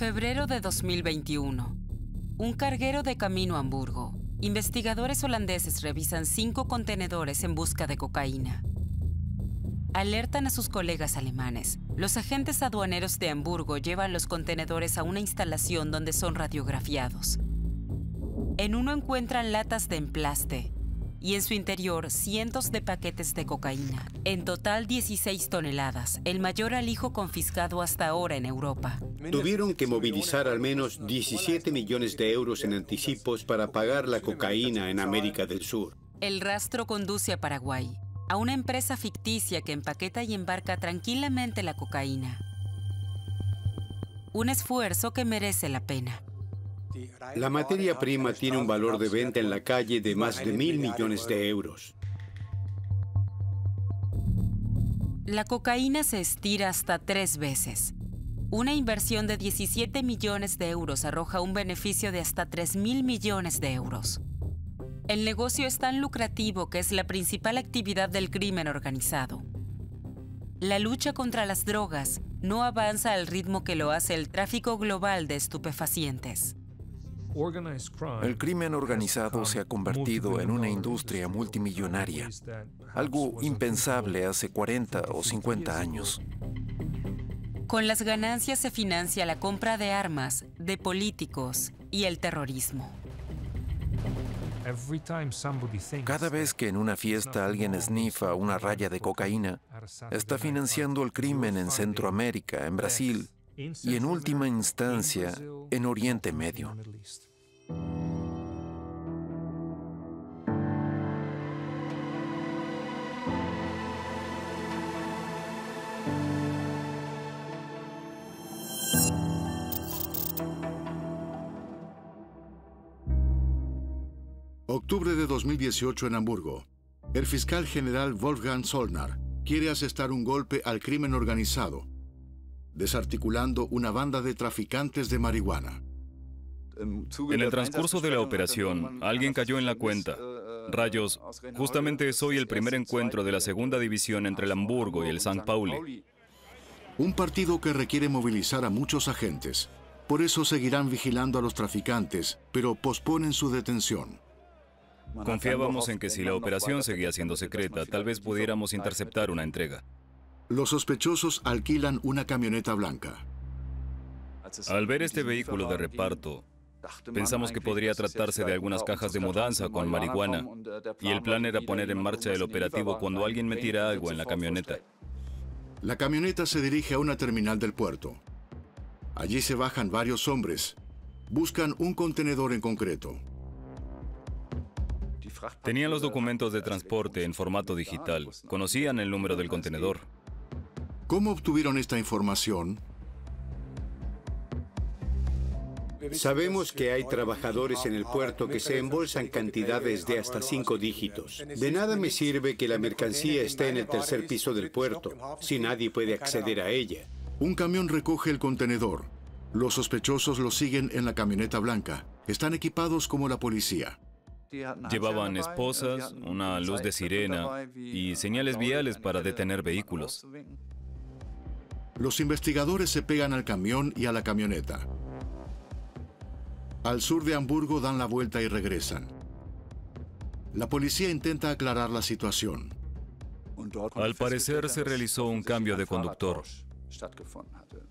Febrero de 2021. Un carguero de camino a Hamburgo. Investigadores holandeses revisan cinco contenedores en busca de cocaína. Alertan a sus colegas alemanes. Los agentes aduaneros de Hamburgo llevan los contenedores a una instalación donde son radiografiados. En uno encuentran latas de emplaste, y en su interior cientos de paquetes de cocaína. En total 16 toneladas, el mayor alijo confiscado hasta ahora en Europa. Tuvieron que movilizar al menos 17 millones de euros en anticipos para pagar la cocaína en América del Sur. El rastro conduce a Paraguay, a una empresa ficticia que empaqueta y embarca tranquilamente la cocaína. Un esfuerzo que merece la pena. La materia prima tiene un valor de venta en la calle de más de mil millones de euros. La cocaína se estira hasta tres veces. Una inversión de 17 millones de euros arroja un beneficio de hasta 3 mil millones de euros. El negocio es tan lucrativo que es la principal actividad del crimen organizado. La lucha contra las drogas no avanza al ritmo que lo hace el tráfico global de estupefacientes. El crimen organizado se ha convertido en una industria multimillonaria, algo impensable hace 40 o 50 años. Con las ganancias se financia la compra de armas, de políticos y el terrorismo. Cada vez que en una fiesta alguien esnifa una raya de cocaína, está financiando el crimen en Centroamérica, en Brasil y en última instancia en Oriente Medio. Octubre de 2018 en Hamburgo. El fiscal general Wolfgang Solnar quiere asestar un golpe al crimen organizado, desarticulando una banda de traficantes de marihuana. En el transcurso de la operación, alguien cayó en la cuenta. Rayos, justamente soy el primer encuentro de la segunda división entre el Hamburgo y el St. Pauli. Un partido que requiere movilizar a muchos agentes. Por eso seguirán vigilando a los traficantes, pero posponen su detención. Confiábamos en que si la operación seguía siendo secreta, tal vez pudiéramos interceptar una entrega. Los sospechosos alquilan una camioneta blanca. Al ver este vehículo de reparto, pensamos que podría tratarse de algunas cajas de mudanza con marihuana y el plan era poner en marcha el operativo cuando alguien metiera algo en la camioneta. La camioneta se dirige a una terminal del puerto. Allí se bajan varios hombres. Buscan un contenedor en concreto. Tenían los documentos de transporte en formato digital. Conocían el número del contenedor. ¿Cómo obtuvieron esta información? Sabemos que hay trabajadores en el puerto que se embolsan cantidades de hasta cinco dígitos. De nada me sirve que la mercancía esté en el tercer piso del puerto, si nadie puede acceder a ella. Un camión recoge el contenedor. Los sospechosos lo siguen en la camioneta blanca. Están equipados como la policía. Llevaban esposas, una luz de sirena y señales viales para detener vehículos. Los investigadores se pegan al camión y a la camioneta. Al sur de Hamburgo dan la vuelta y regresan. La policía intenta aclarar la situación. Al parecer se realizó un cambio de conductor.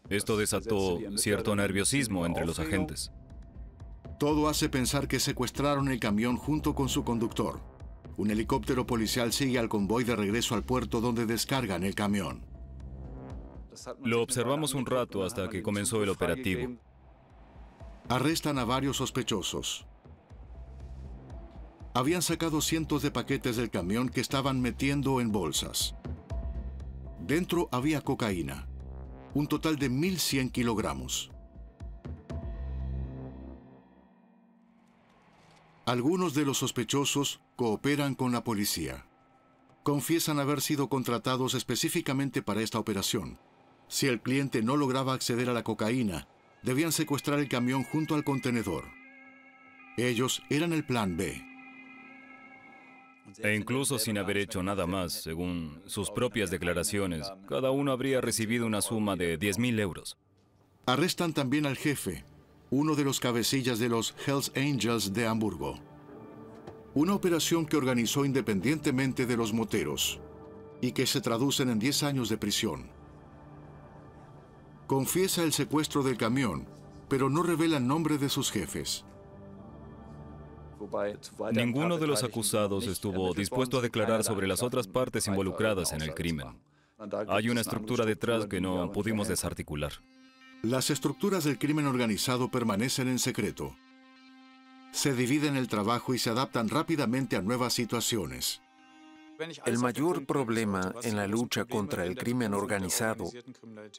Esto desató cierto nerviosismo entre los agentes. Todo hace pensar que secuestraron el camión junto con su conductor. Un helicóptero policial sigue al convoy de regreso al puerto donde descargan el camión. Lo observamos un rato hasta que comenzó el operativo. Arrestan a varios sospechosos. Habían sacado cientos de paquetes del camión que estaban metiendo en bolsas. Dentro había cocaína, un total de 1.100 kilogramos. Algunos de los sospechosos cooperan con la policía. Confiesan haber sido contratados específicamente para esta operación. Si el cliente no lograba acceder a la cocaína, debían secuestrar el camión junto al contenedor. Ellos eran el plan B. E incluso sin haber hecho nada más, según sus propias declaraciones, cada uno habría recibido una suma de 10.000 euros. Arrestan también al jefe, uno de los cabecillas de los Hells Angels de Hamburgo. Una operación que organizó independientemente de los moteros y que se traducen en 10 años de prisión. Confiesa el secuestro del camión, pero no revela el nombre de sus jefes. Ninguno de los acusados estuvo dispuesto a declarar sobre las otras partes involucradas en el crimen. Hay una estructura detrás que no pudimos desarticular. Las estructuras del crimen organizado permanecen en secreto. Se dividen el trabajo y se adaptan rápidamente a nuevas situaciones. El mayor problema en la lucha contra el crimen organizado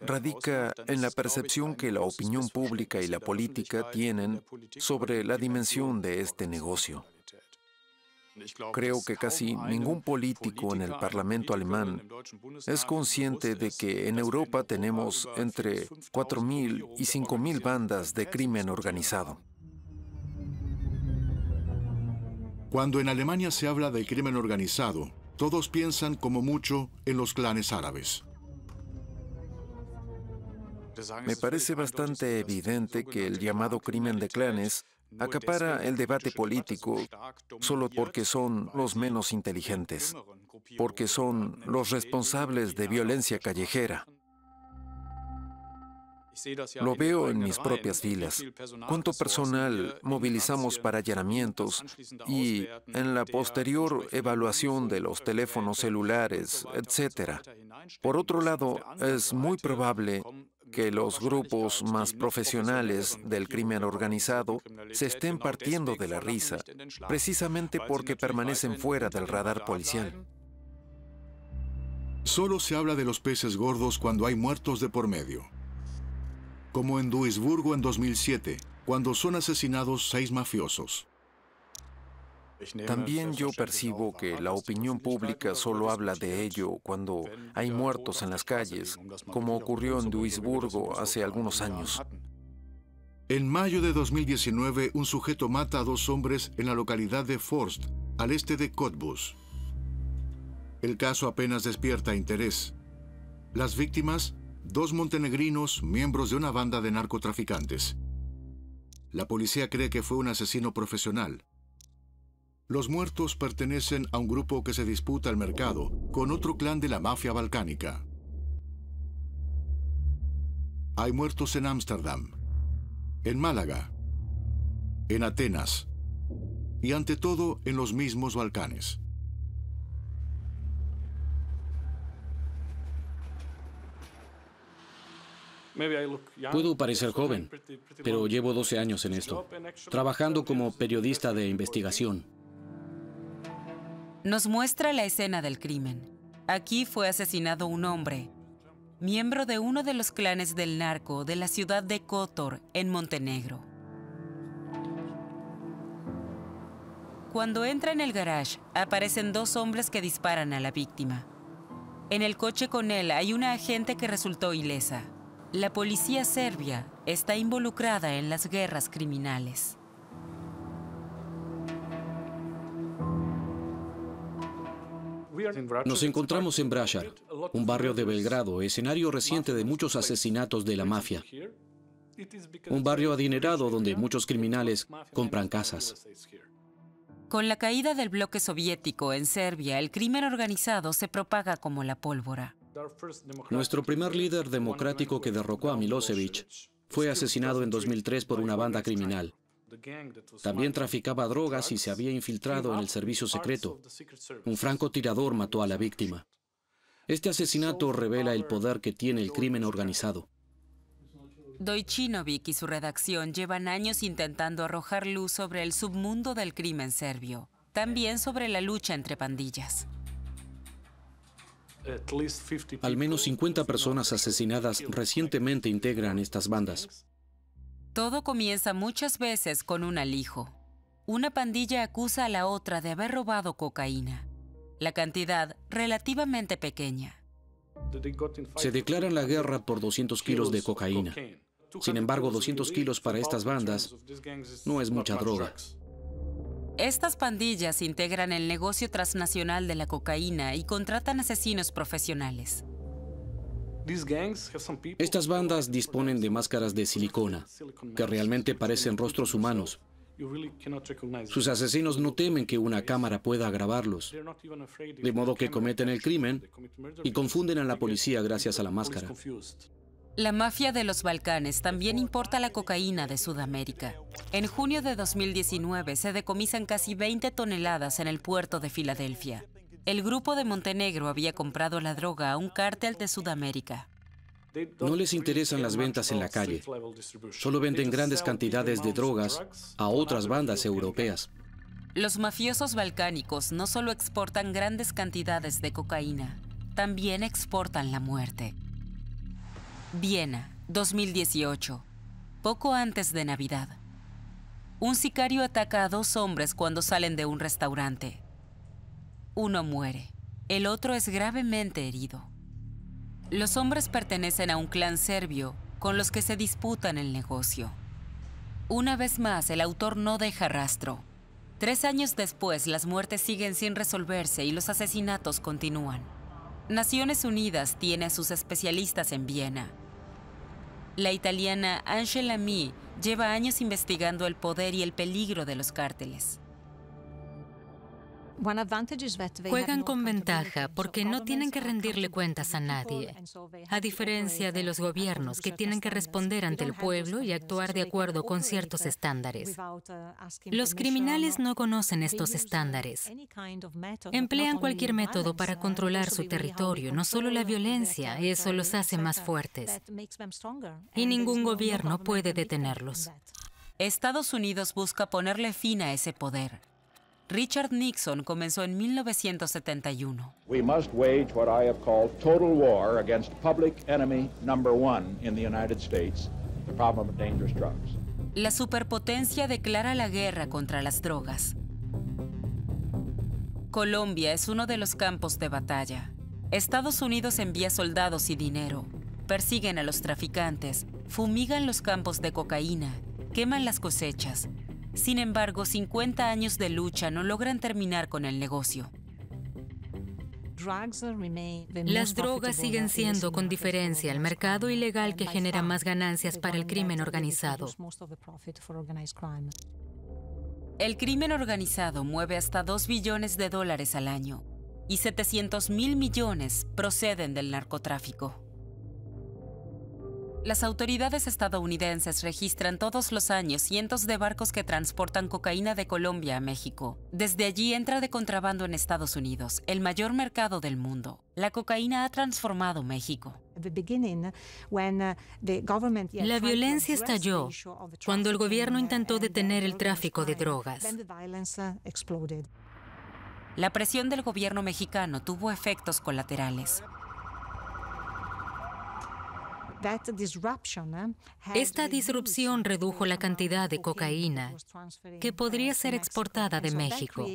radica en la percepción que la opinión pública y la política tienen sobre la dimensión de este negocio. Creo que casi ningún político en el Parlamento alemán es consciente de que en Europa tenemos entre 4.000 y 5.000 bandas de crimen organizado. Cuando en Alemania se habla del crimen organizado, todos piensan como mucho en los clanes árabes. Me parece bastante evidente que el llamado crimen de clanes acapara el debate político solo porque son los menos inteligentes, porque son los responsables de violencia callejera. Lo veo en mis propias filas. ¿Cuánto personal movilizamos para allanamientos y en la posterior evaluación de los teléfonos celulares, etcétera? Por otro lado, es muy probable que los grupos más profesionales del crimen organizado se estén partiendo de la risa, precisamente porque permanecen fuera del radar policial. Solo se habla de los peces gordos cuando hay muertos de por medio. Como en Duisburgo en 2007, cuando son asesinados seis mafiosos. También yo percibo que la opinión pública solo habla de ello cuando hay muertos en las calles, como ocurrió en Duisburgo hace algunos años. En mayo de 2019, un sujeto mata a dos hombres en la localidad de Forst, al este de Cottbus. El caso apenas despierta interés. Las víctimas, dos montenegrinos, miembros de una banda de narcotraficantes. La policía cree que fue un asesino profesional. Los muertos pertenecen a un grupo que se disputa el mercado con otro clan de la mafia balcánica. Hay muertos en Ámsterdam, en Málaga, en Atenas y ante todo en los mismos Balcanes. Puedo parecer joven, pero llevo 12 años en esto, trabajando como periodista de investigación. Nos muestra la escena del crimen. Aquí fue asesinado un hombre, miembro de uno de los clanes del narco de la ciudad de Kotor, en Montenegro. Cuando entra en el garage, aparecen dos hombres que disparan a la víctima. En el coche con él hay una agente que resultó ilesa. La policía serbia está involucrada en las guerras criminales. Nos encontramos en Brashar, un barrio de Belgrado, escenario reciente de muchos asesinatos de la mafia. Un barrio adinerado donde muchos criminales compran casas. Con la caída del bloque soviético en Serbia, el crimen organizado se propaga como la pólvora. Nuestro primer líder democrático que derrocó a Milosevic fue asesinado en 2003 por una banda criminal. También traficaba drogas y se había infiltrado en el servicio secreto. Un francotirador mató a la víctima. Este asesinato revela el poder que tiene el crimen organizado. Dojcinovic y su redacción llevan años intentando arrojar luz sobre el submundo del crimen serbio, también sobre la lucha entre pandillas. Al menos 50 personas asesinadas recientemente integran estas bandas. Todo comienza muchas veces con un alijo. Una pandilla acusa a la otra de haber robado cocaína. La cantidad relativamente pequeña. Se declaran la guerra por 200 kilos de cocaína. Sin embargo, 200 kilos para estas bandas no es mucha droga. Estas pandillas integran el negocio transnacional de la cocaína y contratan asesinos profesionales. Estas bandas disponen de máscaras de silicona, que realmente parecen rostros humanos. Sus asesinos no temen que una cámara pueda grabarlos, de modo que cometen el crimen y confunden a la policía gracias a la máscara. La mafia de los Balcanes también importa la cocaína de Sudamérica. En junio de 2019 se decomisan casi 20 toneladas en el puerto de Filadelfia. El grupo de Montenegro había comprado la droga a un cártel de Sudamérica. No les interesan las ventas en la calle. Solo venden grandes cantidades de drogas a otras bandas europeas. Los mafiosos balcánicos no solo exportan grandes cantidades de cocaína, también exportan la muerte. Viena, 2018. Poco antes de Navidad. Un sicario ataca a dos hombres cuando salen de un restaurante. Uno muere, el otro es gravemente herido. Los hombres pertenecen a un clan serbio con los que se disputan el negocio. Una vez más, el autor no deja rastro. Tres años después, las muertes siguen sin resolverse y los asesinatos continúan. Naciones Unidas tiene a sus especialistas en Viena. La italiana Angela Mee lleva años investigando el poder y el peligro de los cárteles. Juegan con ventaja porque no tienen que rendirle cuentas a nadie, a diferencia de los gobiernos que tienen que responder ante el pueblo y actuar de acuerdo con ciertos estándares. Los criminales no conocen estos estándares. Emplean cualquier método para controlar su territorio, no solo la violencia, eso los hace más fuertes. Y ningún gobierno puede detenerlos. Estados Unidos busca ponerle fin a ese poder. Richard Nixon comenzó en 1971. We must wage what I have called total war against public enemy number one in the United States, the problem of dangerous drugs. La superpotencia declara la guerra contra las drogas. Colombia es uno de los campos de batalla. Estados Unidos envía soldados y dinero, persiguen a los traficantes, fumigan los campos de cocaína, queman las cosechas, sin embargo, 50 años de lucha no logran terminar con el negocio. Las drogas siguen siendo con diferencia el mercado ilegal que genera más ganancias para el crimen organizado. El crimen organizado mueve hasta 2 billones de dólares al año y 700 mil millones proceden del narcotráfico. Las autoridades estadounidenses registran todos los años cientos de barcos que transportan cocaína de Colombia a México. Desde allí entra de contrabando en Estados Unidos, el mayor mercado del mundo. La cocaína ha transformado México. La violencia estalló cuando el gobierno intentó detener el tráfico de drogas. La presión del gobierno mexicano tuvo efectos colaterales. Eh, Esta disrupción redujo la cantidad de cocaína que podría ser exportada de México,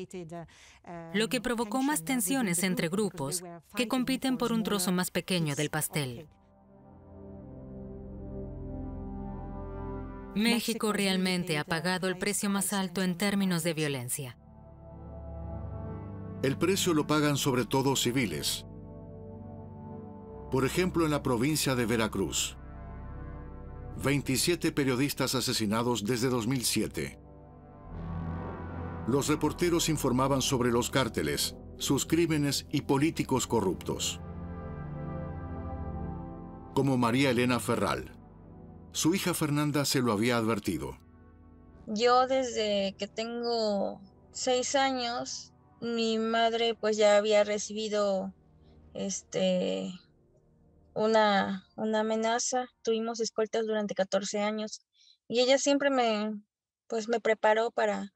lo que provocó más tensiones entre grupos que compiten por un trozo más pequeño del pastel. México realmente ha pagado el precio más alto en términos de violencia. El precio lo pagan sobre todo civiles, por ejemplo, en la provincia de Veracruz. 27 periodistas asesinados desde 2007. Los reporteros informaban sobre los cárteles, sus crímenes y políticos corruptos. Como María Elena Ferral. Su hija Fernanda se lo había advertido. Yo desde que tengo seis años, mi madre pues ya había recibido este una, una amenaza. Tuvimos escoltas durante 14 años y ella siempre me, pues me preparó para,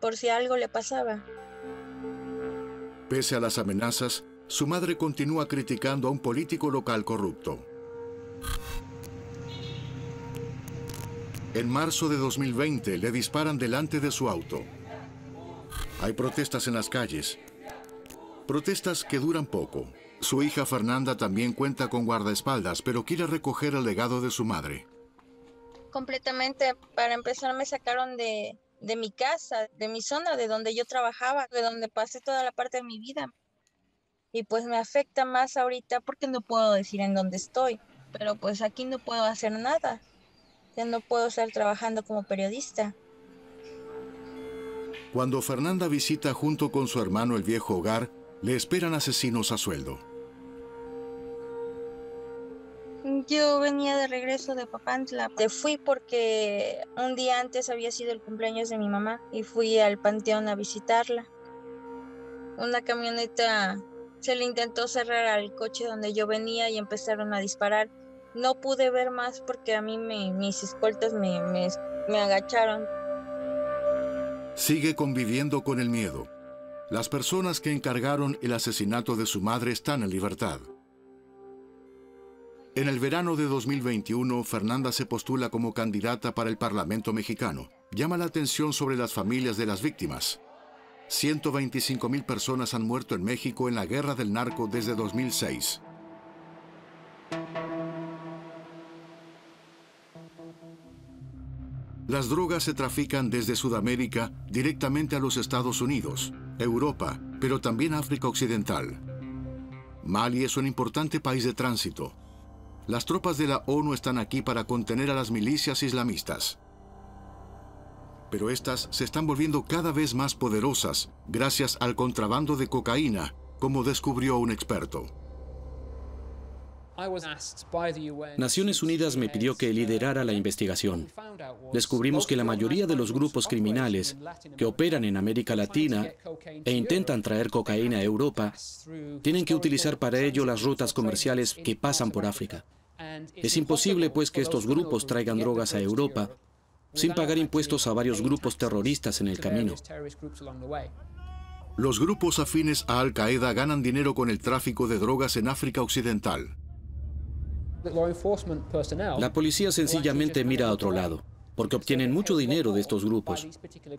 por si algo le pasaba. Pese a las amenazas, su madre continúa criticando a un político local corrupto. En marzo de 2020 le disparan delante de su auto. Hay protestas en las calles. Protestas que duran poco. Su hija Fernanda también cuenta con guardaespaldas, pero quiere recoger el legado de su madre. Completamente, para empezar me sacaron de, de mi casa, de mi zona, de donde yo trabajaba, de donde pasé toda la parte de mi vida. y pues me afecta más ahorita porque no puedo decir en dónde estoy, pero pues aquí no puedo hacer nada, ya no puedo estar trabajando como periodista. Cuando Fernanda visita junto con su hermano el viejo hogar, le esperan asesinos a sueldo. Yo venía de regreso de Papantla. Te fui porque un día antes había sido el cumpleaños de mi mamá y fui al panteón a visitarla. Una camioneta se le intentó cerrar al coche donde yo venía y empezaron a disparar. No pude ver más porque a mí mis escoltas me, me agacharon. Sigue conviviendo con el miedo. Las personas que encargaron el asesinato de su madre están en libertad. En el verano de 2021, Fernanda se postula como candidata para el Parlamento mexicano. Llama la atención sobre las familias de las víctimas. 125 mil personas han muerto en México en la guerra del narco desde 2006. Las drogas se trafican desde Sudamérica directamente a los Estados Unidos, Europa, pero también África Occidental. Mali es un importante país de tránsito. Las tropas de la ONU están aquí para contener a las milicias islamistas. Pero estas se están volviendo cada vez más poderosas gracias al contrabando de cocaína, como descubrió un experto. Naciones Unidas me pidió que liderara la investigación. Descubrimos que la mayoría de los grupos criminales que operan en América Latina e intentan traer cocaína a Europa tienen que utilizar para ello las rutas comerciales que pasan por África. Es imposible, pues, que estos grupos traigan drogas a Europa sin pagar impuestos a varios grupos terroristas en el camino. Los grupos afines a Al Qaeda ganan dinero con el tráfico de drogas en África Occidental. La policía sencillamente mira a otro lado, porque obtienen mucho dinero de estos grupos.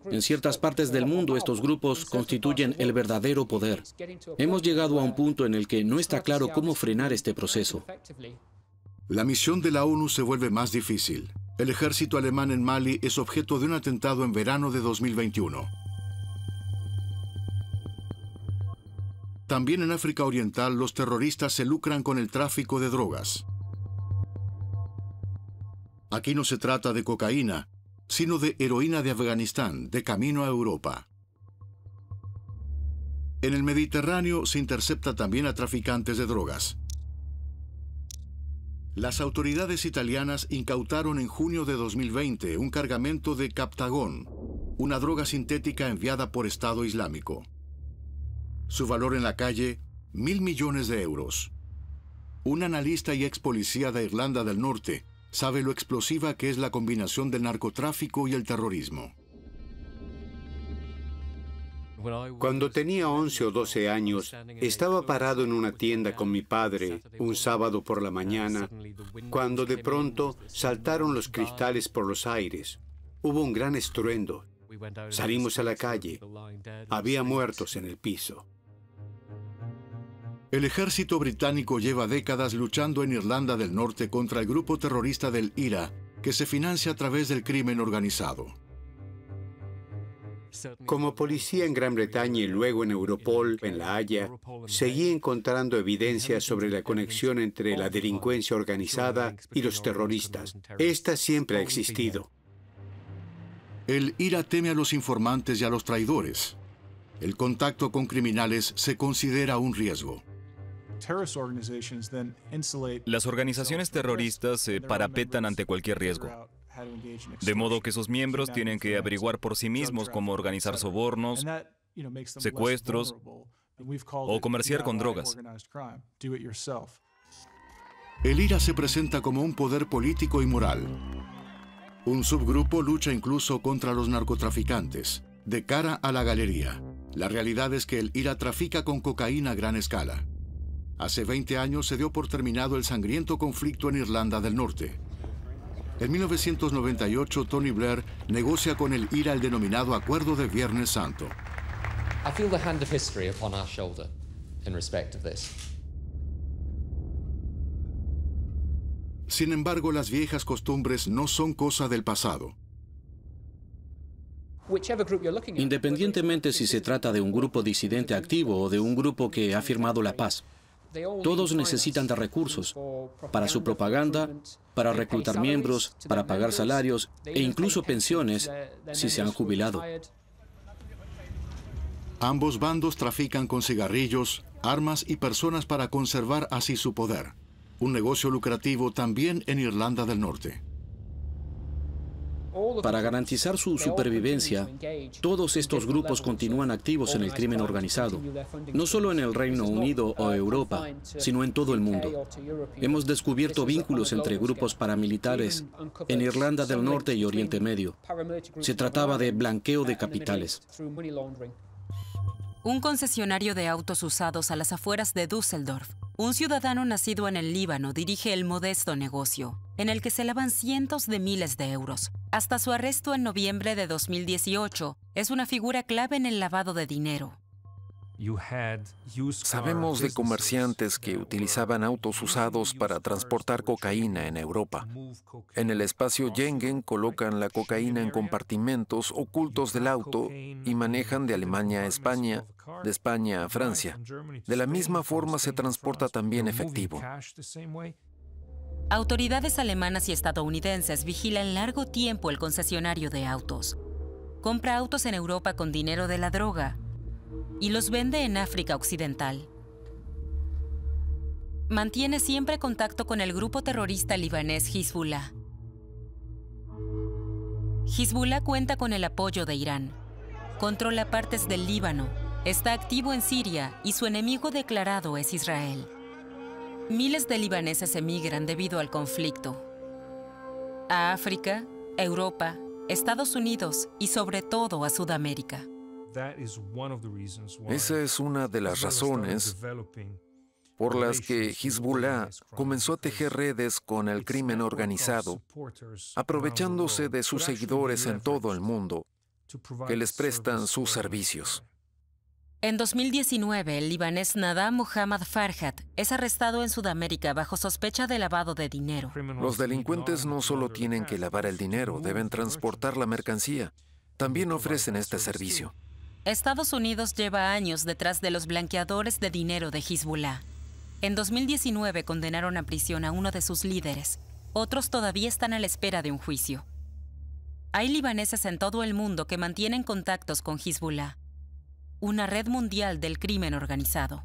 En ciertas partes del mundo estos grupos constituyen el verdadero poder. Hemos llegado a un punto en el que no está claro cómo frenar este proceso. La misión de la ONU se vuelve más difícil. El ejército alemán en Mali es objeto de un atentado en verano de 2021. También en África Oriental los terroristas se lucran con el tráfico de drogas. Aquí no se trata de cocaína, sino de heroína de Afganistán, de camino a Europa. En el Mediterráneo se intercepta también a traficantes de drogas. Las autoridades italianas incautaron en junio de 2020 un cargamento de Captagón, una droga sintética enviada por Estado Islámico. Su valor en la calle, mil millones de euros. Un analista y ex policía de Irlanda del Norte sabe lo explosiva que es la combinación del narcotráfico y el terrorismo. Cuando tenía 11 o 12 años, estaba parado en una tienda con mi padre un sábado por la mañana, cuando de pronto saltaron los cristales por los aires. Hubo un gran estruendo. Salimos a la calle. Había muertos en el piso. El ejército británico lleva décadas luchando en Irlanda del Norte contra el grupo terrorista del IRA, que se financia a través del crimen organizado. Como policía en Gran Bretaña y luego en Europol, en La Haya, seguí encontrando evidencia sobre la conexión entre la delincuencia organizada y los terroristas. Esta siempre ha existido. El IRA teme a los informantes y a los traidores. El contacto con criminales se considera un riesgo. Las organizaciones terroristas se parapetan ante cualquier riesgo. De modo que sus miembros tienen que averiguar por sí mismos cómo organizar sobornos, secuestros o comerciar con drogas. El IRA se presenta como un poder político y moral. Un subgrupo lucha incluso contra los narcotraficantes, de cara a la galería. La realidad es que el IRA trafica con cocaína a gran escala. Hace 20 años se dio por terminado el sangriento conflicto en Irlanda del Norte. En 1998, Tony Blair negocia con el IRA el denominado Acuerdo de Viernes Santo. Sin embargo, las viejas costumbres no son cosa del pasado. Independientemente si se trata de un grupo disidente activo o de un grupo que ha firmado la paz, todos necesitan de recursos para su propaganda, para reclutar miembros, para pagar salarios e incluso pensiones si se han jubilado. Ambos bandos trafican con cigarrillos, armas y personas para conservar así su poder. Un negocio lucrativo también en Irlanda del Norte. Para garantizar su supervivencia, todos estos grupos continúan activos en el crimen organizado, no solo en el Reino Unido o Europa, sino en todo el mundo. Hemos descubierto vínculos entre grupos paramilitares en Irlanda del Norte y Oriente Medio. Se trataba de blanqueo de capitales. Un concesionario de autos usados a las afueras de Düsseldorf un ciudadano nacido en el Líbano dirige el modesto negocio, en el que se lavan cientos de miles de euros. Hasta su arresto en noviembre de 2018, es una figura clave en el lavado de dinero. Sabemos de comerciantes que utilizaban autos usados para transportar cocaína en Europa. En el espacio Yengen colocan la cocaína en compartimentos ocultos del auto y manejan de Alemania a España, de España a Francia. De la misma forma se transporta también efectivo. Autoridades alemanas y estadounidenses vigilan largo tiempo el concesionario de autos. Compra autos en Europa con dinero de la droga y los vende en África Occidental. Mantiene siempre contacto con el grupo terrorista libanés Hezbollah. Hezbollah cuenta con el apoyo de Irán. Controla partes del Líbano, está activo en Siria y su enemigo declarado es Israel. Miles de libaneses emigran debido al conflicto. A África, Europa, Estados Unidos y sobre todo a Sudamérica. Esa es una de las razones por las que Hezbollah comenzó a tejer redes con el crimen organizado, aprovechándose de sus seguidores en todo el mundo que les prestan sus servicios. En 2019, el libanés Nadam Muhammad Farhat es arrestado en Sudamérica bajo sospecha de lavado de dinero. Los delincuentes no solo tienen que lavar el dinero, deben transportar la mercancía. También ofrecen este servicio. Estados Unidos lleva años detrás de los blanqueadores de dinero de Hezbollah. En 2019 condenaron a prisión a uno de sus líderes. Otros todavía están a la espera de un juicio. Hay libaneses en todo el mundo que mantienen contactos con Hezbollah, una red mundial del crimen organizado.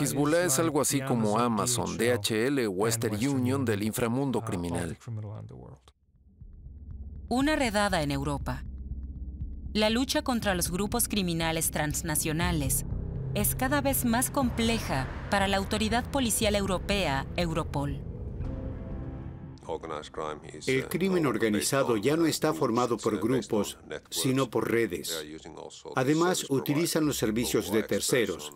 Hezbollah es algo así como Amazon, DHL o Western Union del inframundo criminal. Una redada en Europa la lucha contra los grupos criminales transnacionales es cada vez más compleja para la autoridad policial europea, Europol. El crimen organizado ya no está formado por grupos, sino por redes. Además, utilizan los servicios de terceros,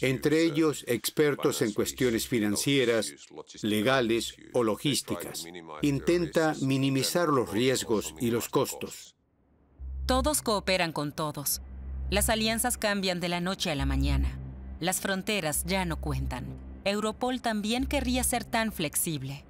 entre ellos expertos en cuestiones financieras, legales o logísticas. Intenta minimizar los riesgos y los costos. Todos cooperan con todos. Las alianzas cambian de la noche a la mañana. Las fronteras ya no cuentan. Europol también querría ser tan flexible.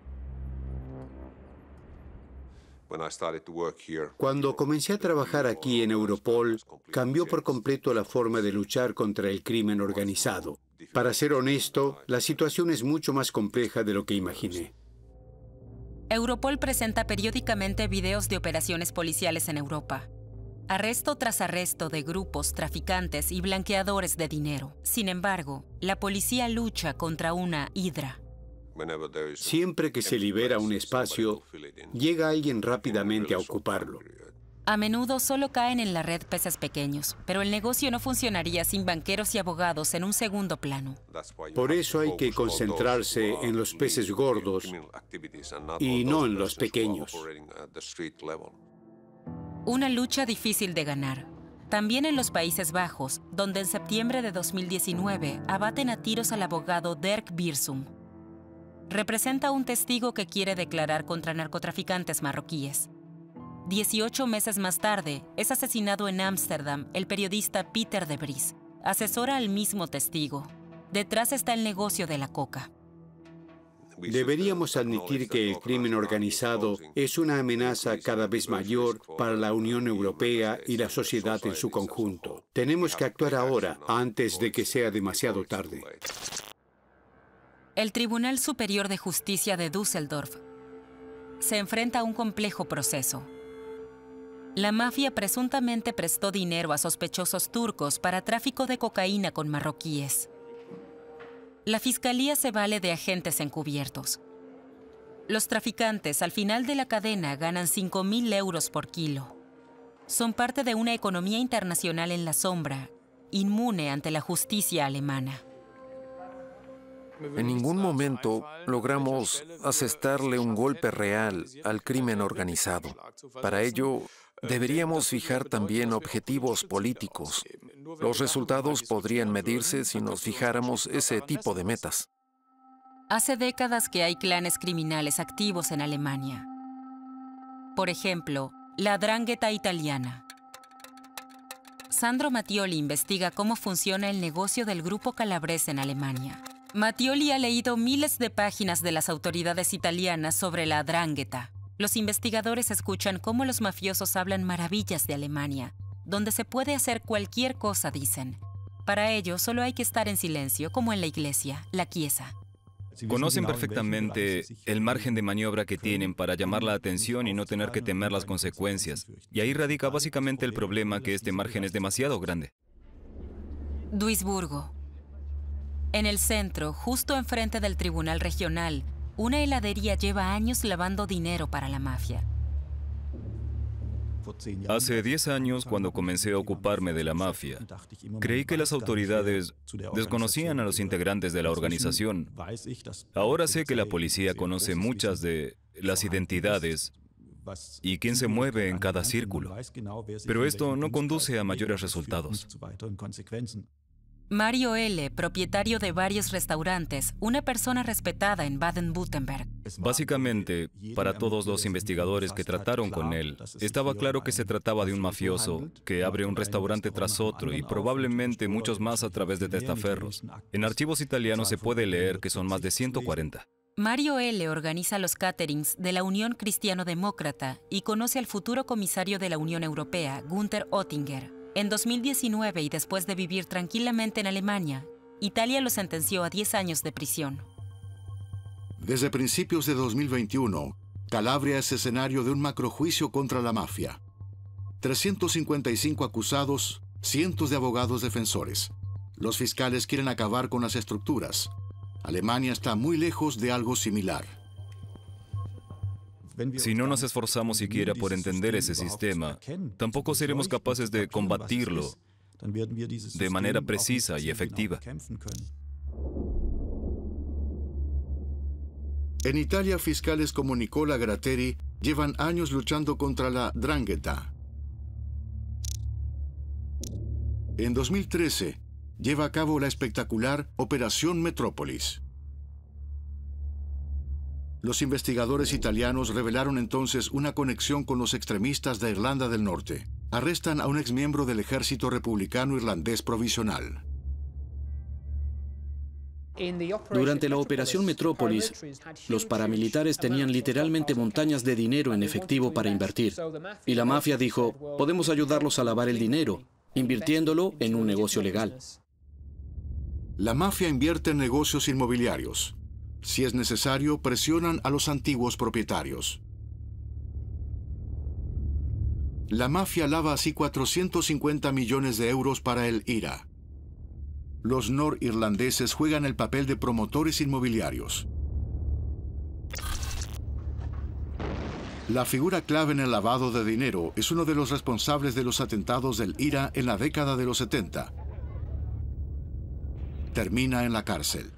Cuando comencé a trabajar aquí en Europol, cambió por completo la forma de luchar contra el crimen organizado. Para ser honesto, la situación es mucho más compleja de lo que imaginé. Europol presenta periódicamente videos de operaciones policiales en Europa arresto tras arresto de grupos traficantes y blanqueadores de dinero. Sin embargo, la policía lucha contra una hidra. Siempre que se libera un espacio, llega alguien rápidamente a ocuparlo. A menudo solo caen en la red peces pequeños, pero el negocio no funcionaría sin banqueros y abogados en un segundo plano. Por eso hay que concentrarse en los peces gordos y no en los pequeños. Una lucha difícil de ganar. También en los Países Bajos, donde en septiembre de 2019 abaten a tiros al abogado Dirk Birsum. Representa un testigo que quiere declarar contra narcotraficantes marroquíes. Dieciocho meses más tarde, es asesinado en Ámsterdam el periodista Peter de Vries. Asesora al mismo testigo. Detrás está el negocio de la coca. Deberíamos admitir que el crimen organizado es una amenaza cada vez mayor para la Unión Europea y la sociedad en su conjunto. Tenemos que actuar ahora, antes de que sea demasiado tarde. El Tribunal Superior de Justicia de Düsseldorf se enfrenta a un complejo proceso. La mafia presuntamente prestó dinero a sospechosos turcos para tráfico de cocaína con marroquíes. La fiscalía se vale de agentes encubiertos. Los traficantes al final de la cadena ganan 5.000 euros por kilo. Son parte de una economía internacional en la sombra, inmune ante la justicia alemana. En ningún momento logramos asestarle un golpe real al crimen organizado. Para ello, deberíamos fijar también objetivos políticos. Los resultados podrían medirse si nos fijáramos ese tipo de metas. Hace décadas que hay clanes criminales activos en Alemania. Por ejemplo, la Drangheta italiana. Sandro Mattioli investiga cómo funciona el negocio del grupo calabrese en Alemania. Mattioli ha leído miles de páginas de las autoridades italianas sobre la Drangheta. Los investigadores escuchan cómo los mafiosos hablan maravillas de Alemania, donde se puede hacer cualquier cosa, dicen. Para ello, solo hay que estar en silencio, como en la iglesia, la quiesa. Conocen perfectamente el margen de maniobra que tienen para llamar la atención y no tener que temer las consecuencias. Y ahí radica básicamente el problema que este margen es demasiado grande. Duisburgo. En el centro, justo enfrente del Tribunal Regional, una heladería lleva años lavando dinero para la mafia. Hace 10 años, cuando comencé a ocuparme de la mafia, creí que las autoridades desconocían a los integrantes de la organización. Ahora sé que la policía conoce muchas de las identidades y quién se mueve en cada círculo. Pero esto no conduce a mayores resultados. Mario L., propietario de varios restaurantes, una persona respetada en Baden-Württemberg. Básicamente, para todos los investigadores que trataron con él, estaba claro que se trataba de un mafioso que abre un restaurante tras otro y probablemente muchos más a través de testaferros. En archivos italianos se puede leer que son más de 140. Mario L. organiza los caterings de la Unión Cristiano-Demócrata y conoce al futuro comisario de la Unión Europea, Gunther Oettinger. En 2019 y después de vivir tranquilamente en Alemania, Italia lo sentenció a 10 años de prisión. Desde principios de 2021, Calabria es escenario de un macrojuicio contra la mafia. 355 acusados, cientos de abogados defensores. Los fiscales quieren acabar con las estructuras. Alemania está muy lejos de algo similar. Si no nos esforzamos siquiera por entender ese sistema, tampoco seremos capaces de combatirlo de manera precisa y efectiva. En Italia, fiscales como Nicola Gratteri llevan años luchando contra la drangheta. En 2013, lleva a cabo la espectacular Operación Metrópolis. Los investigadores italianos revelaron entonces una conexión con los extremistas de Irlanda del Norte. Arrestan a un exmiembro del ejército republicano irlandés provisional. Durante la operación Metrópolis, los paramilitares tenían literalmente montañas de dinero en efectivo para invertir. Y la mafia dijo, podemos ayudarlos a lavar el dinero, invirtiéndolo en un negocio legal. La mafia invierte en negocios inmobiliarios. Si es necesario, presionan a los antiguos propietarios. La mafia lava así 450 millones de euros para el IRA. Los norirlandeses juegan el papel de promotores inmobiliarios. La figura clave en el lavado de dinero es uno de los responsables de los atentados del IRA en la década de los 70. Termina en la cárcel.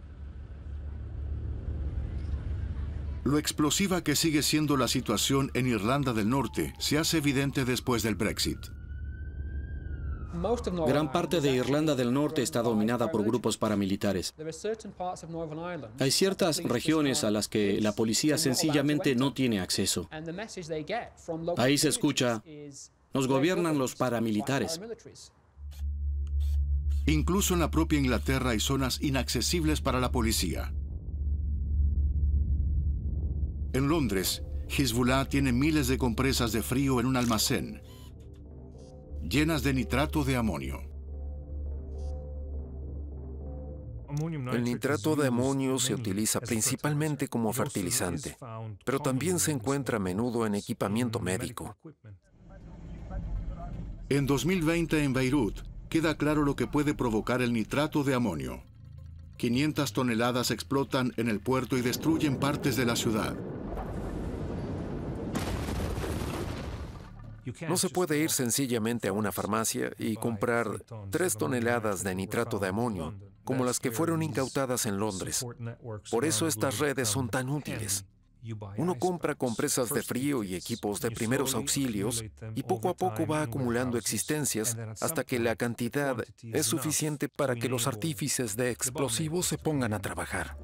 Lo explosiva que sigue siendo la situación en Irlanda del Norte se hace evidente después del Brexit. Gran parte de Irlanda del Norte está dominada por grupos paramilitares. Hay ciertas regiones a las que la policía sencillamente no tiene acceso. Ahí se escucha, nos gobiernan los paramilitares. Incluso en la propia Inglaterra hay zonas inaccesibles para la policía. En Londres, Hezbollah tiene miles de compresas de frío en un almacén, llenas de nitrato de amonio. El nitrato de amonio se utiliza principalmente como fertilizante, pero también se encuentra a menudo en equipamiento médico. En 2020 en Beirut queda claro lo que puede provocar el nitrato de amonio. 500 toneladas explotan en el puerto y destruyen partes de la ciudad. No se puede ir sencillamente a una farmacia y comprar tres toneladas de nitrato de amonio, como las que fueron incautadas en Londres. Por eso estas redes son tan útiles. Uno compra compresas de frío y equipos de primeros auxilios y poco a poco va acumulando existencias hasta que la cantidad es suficiente para que los artífices de explosivos se pongan a trabajar.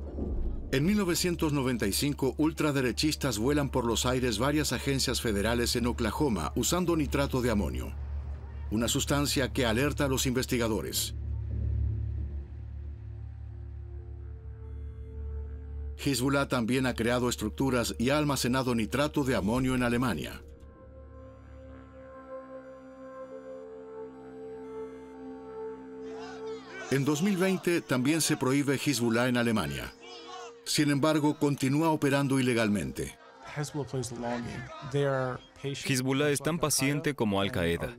En 1995, ultraderechistas vuelan por los aires varias agencias federales en Oklahoma usando nitrato de amonio, una sustancia que alerta a los investigadores. Hezbollah también ha creado estructuras y ha almacenado nitrato de amonio en Alemania. En 2020 también se prohíbe Hezbollah en Alemania. Sin embargo, continúa operando ilegalmente. Hezbollah es tan paciente como Al Qaeda.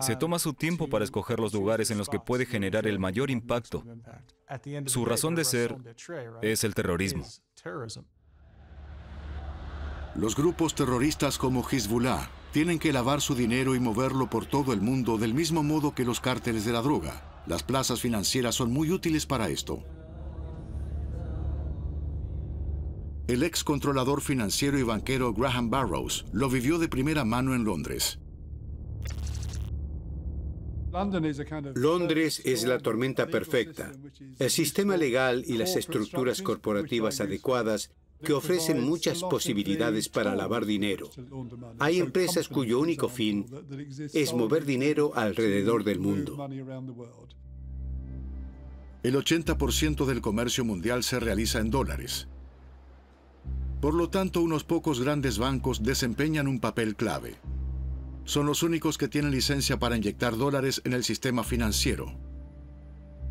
Se toma su tiempo para escoger los lugares en los que puede generar el mayor impacto. Su razón de ser es el terrorismo. Los grupos terroristas como Hezbollah tienen que lavar su dinero y moverlo por todo el mundo del mismo modo que los cárteles de la droga. Las plazas financieras son muy útiles para esto. El ex controlador financiero y banquero Graham Barrows lo vivió de primera mano en Londres. Londres es la tormenta perfecta. El sistema legal y las estructuras corporativas adecuadas que ofrecen muchas posibilidades para lavar dinero. Hay empresas cuyo único fin es mover dinero alrededor del mundo. El 80% del comercio mundial se realiza en dólares. Por lo tanto, unos pocos grandes bancos desempeñan un papel clave. Son los únicos que tienen licencia para inyectar dólares en el sistema financiero.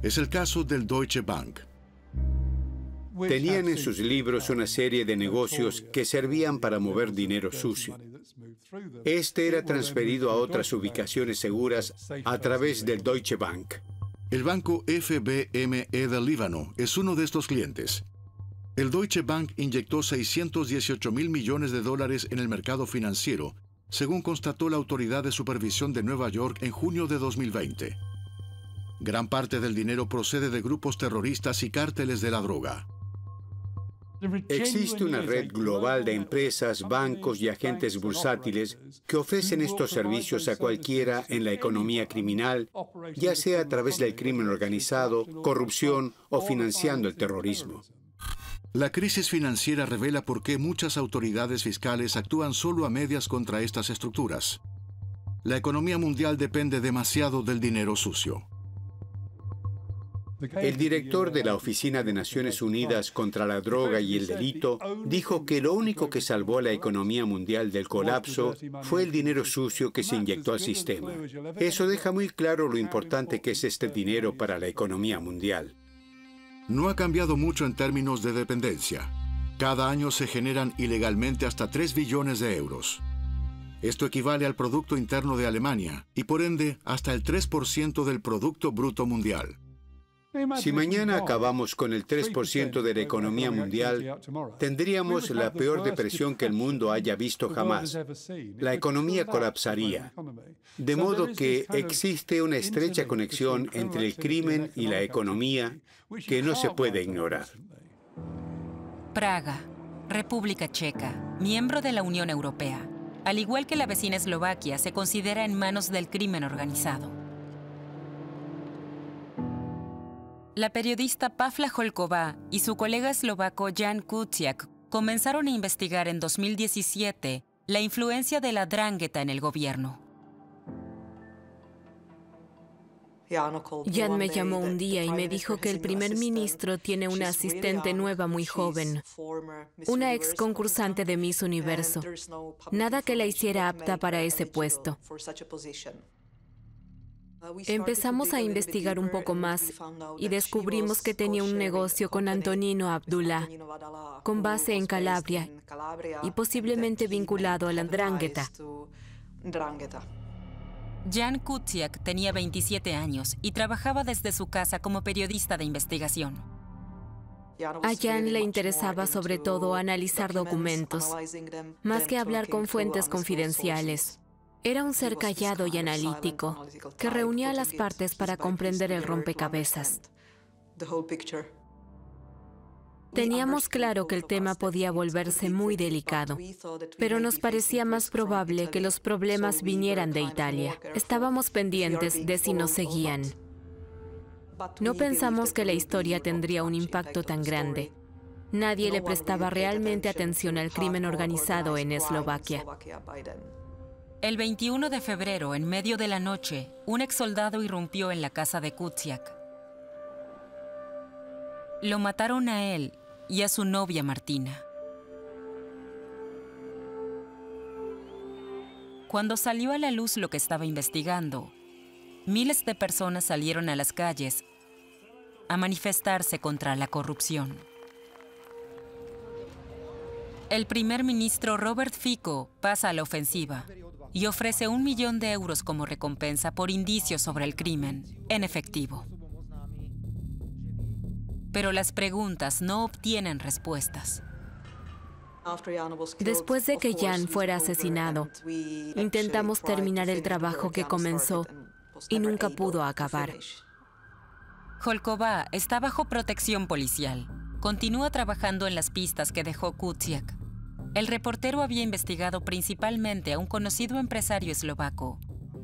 Es el caso del Deutsche Bank. Tenían en sus libros una serie de negocios que servían para mover dinero sucio. Este era transferido a otras ubicaciones seguras a través del Deutsche Bank. El banco FBME del Líbano es uno de estos clientes. El Deutsche Bank inyectó 618 mil millones de dólares en el mercado financiero, según constató la Autoridad de Supervisión de Nueva York en junio de 2020. Gran parte del dinero procede de grupos terroristas y cárteles de la droga. Existe una red global de empresas, bancos y agentes bursátiles que ofrecen estos servicios a cualquiera en la economía criminal, ya sea a través del crimen organizado, corrupción o financiando el terrorismo. La crisis financiera revela por qué muchas autoridades fiscales actúan solo a medias contra estas estructuras. La economía mundial depende demasiado del dinero sucio. El director de la Oficina de Naciones Unidas contra la Droga y el Delito dijo que lo único que salvó a la economía mundial del colapso fue el dinero sucio que se inyectó al sistema. Eso deja muy claro lo importante que es este dinero para la economía mundial no ha cambiado mucho en términos de dependencia. Cada año se generan ilegalmente hasta 3 billones de euros. Esto equivale al Producto Interno de Alemania y por ende hasta el 3% del Producto Bruto Mundial. Si mañana acabamos con el 3% de la economía mundial, tendríamos la peor depresión que el mundo haya visto jamás. La economía colapsaría. De modo que existe una estrecha conexión entre el crimen y la economía que no se puede ignorar. Praga, República Checa, miembro de la Unión Europea. Al igual que la vecina Eslovaquia, se considera en manos del crimen organizado. La periodista Pavla Holkova y su colega eslovaco Jan Kuciak comenzaron a investigar en 2017 la influencia de la drangheta en el gobierno. Jan me llamó un día y me dijo que el primer ministro tiene una asistente nueva muy joven, una ex concursante de Miss Universo. Nada que la hiciera apta para ese puesto. Empezamos a investigar un poco más y descubrimos que tenía un negocio con Antonino Abdullah, con base en Calabria y posiblemente vinculado a la Ndrangheta. Jan Kuciak tenía 27 años y trabajaba desde su casa como periodista de investigación. A Jan le interesaba sobre todo analizar documentos, más que hablar con fuentes confidenciales. Era un ser callado y analítico, que reunía las partes para comprender el rompecabezas. Teníamos claro que el tema podía volverse muy delicado, pero nos parecía más probable que los problemas vinieran de Italia. Estábamos pendientes de si nos seguían. No pensamos que la historia tendría un impacto tan grande. Nadie le prestaba realmente atención al crimen organizado en Eslovaquia. El 21 de febrero, en medio de la noche, un ex soldado irrumpió en la casa de Kuciak. Lo mataron a él y a su novia Martina. Cuando salió a la luz lo que estaba investigando, miles de personas salieron a las calles a manifestarse contra la corrupción. El primer ministro Robert Fico pasa a la ofensiva y ofrece un millón de euros como recompensa por indicios sobre el crimen, en efectivo pero las preguntas no obtienen respuestas. Después de que Jan fuera asesinado, intentamos terminar el trabajo que comenzó y nunca pudo acabar. Holkova está bajo protección policial. Continúa trabajando en las pistas que dejó Kuciak. El reportero había investigado principalmente a un conocido empresario eslovaco,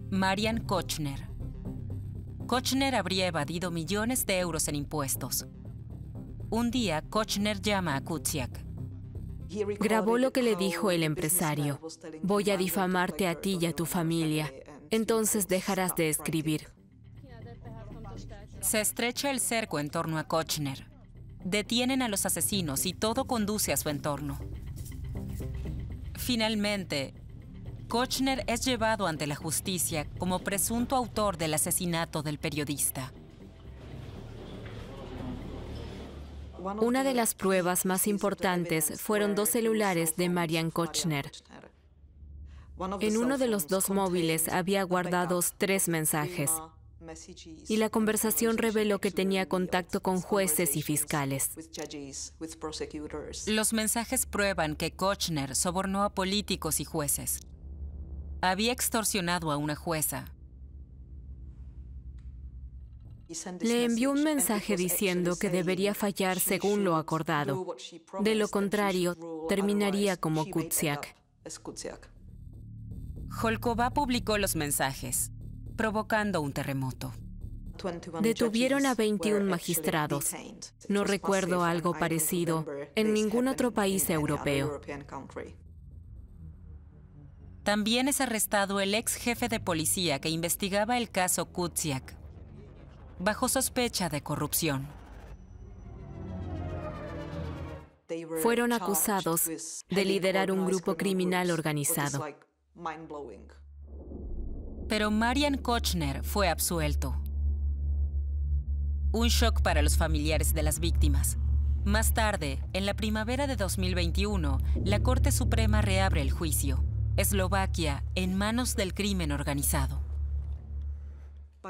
Marian Kochner. Kochner habría evadido millones de euros en impuestos, un día, Kochner llama a Kuciak. Grabó lo que le dijo el empresario. Voy a difamarte a ti y a tu familia. Entonces dejarás de escribir. Se estrecha el cerco en torno a Kochner. Detienen a los asesinos y todo conduce a su entorno. Finalmente, Kochner es llevado ante la justicia como presunto autor del asesinato del periodista. Una de las pruebas más importantes fueron dos celulares de Marian Kochner. En uno de los dos móviles había guardados tres mensajes y la conversación reveló que tenía contacto con jueces y fiscales. Los mensajes prueban que Kochner sobornó a políticos y jueces. Había extorsionado a una jueza, le envió un mensaje diciendo que debería fallar según lo acordado. De lo contrario, terminaría como Kutsiak. Holkova publicó los mensajes, provocando un terremoto. Detuvieron a 21 magistrados. No recuerdo algo parecido en ningún otro país europeo. También es arrestado el ex jefe de policía que investigaba el caso Kutsiak bajo sospecha de corrupción. Fueron acusados de liderar un grupo criminal organizado. Pero Marian Kochner fue absuelto. Un shock para los familiares de las víctimas. Más tarde, en la primavera de 2021, la Corte Suprema reabre el juicio. Eslovaquia en manos del crimen organizado.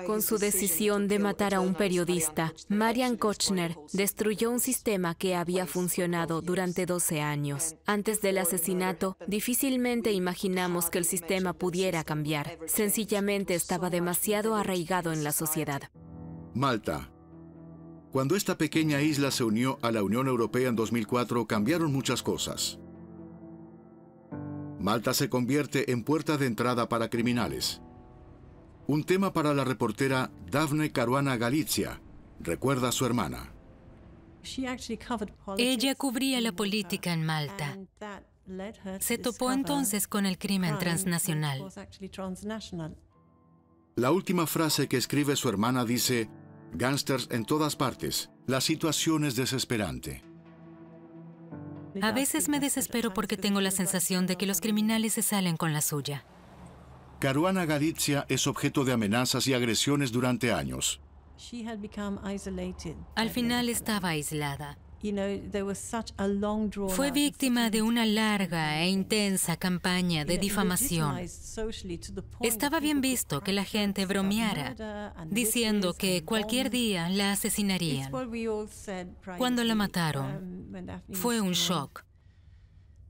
Con su decisión de matar a un periodista, Marian Kochner destruyó un sistema que había funcionado durante 12 años. Antes del asesinato, difícilmente imaginamos que el sistema pudiera cambiar. Sencillamente estaba demasiado arraigado en la sociedad. Malta. Cuando esta pequeña isla se unió a la Unión Europea en 2004, cambiaron muchas cosas. Malta se convierte en puerta de entrada para criminales. Un tema para la reportera Daphne Caruana Galizia. Recuerda a su hermana. Ella cubría la política en Malta. Se topó entonces con el crimen transnacional. La última frase que escribe su hermana dice, Gangsters en todas partes. La situación es desesperante. A veces me desespero porque tengo la sensación de que los criminales se salen con la suya. Caruana Galizia es objeto de amenazas y agresiones durante años. Al final estaba aislada. Fue víctima de una larga e intensa campaña de difamación. Estaba bien visto que la gente bromeara, diciendo que cualquier día la asesinarían. Cuando la mataron, fue un shock,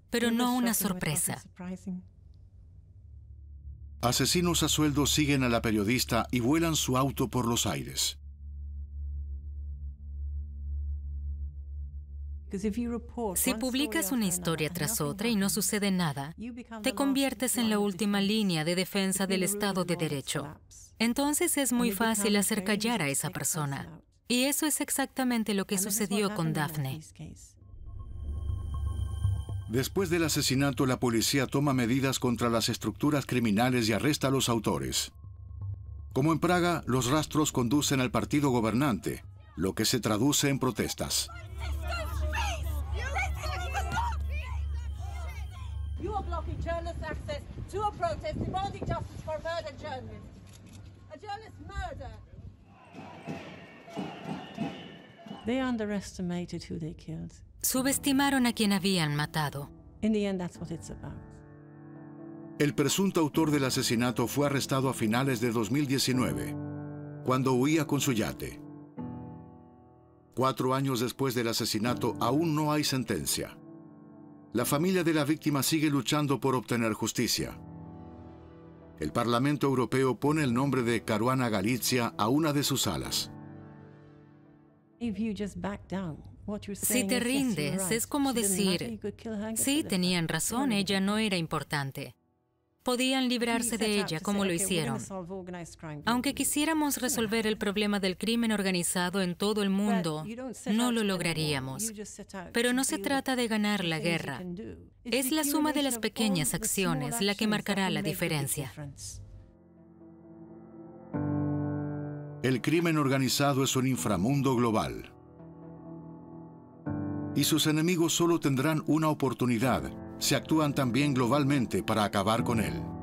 pero no una sorpresa. Asesinos a sueldo siguen a la periodista y vuelan su auto por los aires. Si publicas una historia tras otra y no sucede nada, te conviertes en la última línea de defensa del Estado de Derecho. Entonces es muy fácil hacer callar a esa persona. Y eso es exactamente lo que sucedió con Daphne. Después del asesinato, la policía toma medidas contra las estructuras criminales y arresta a los autores. Como en Praga, los rastros conducen al partido gobernante, lo que se traduce en protestas. Subestimaron a quien habían matado. El presunto autor del asesinato fue arrestado a finales de 2019, cuando huía con su yate. Cuatro años después del asesinato aún no hay sentencia. La familia de la víctima sigue luchando por obtener justicia. El Parlamento Europeo pone el nombre de Caruana Galizia a una de sus alas. Si te rindes, es como decir, sí, tenían razón, ella no era importante. Podían librarse de ella como lo hicieron. Aunque quisiéramos resolver el problema del crimen organizado en todo el mundo, no lo lograríamos. Pero no se trata de ganar la guerra. Es la suma de las pequeñas acciones la que marcará la diferencia. El crimen organizado es un inframundo global. Y sus enemigos solo tendrán una oportunidad si actúan también globalmente para acabar con él.